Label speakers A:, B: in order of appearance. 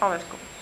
A: A ver cómo.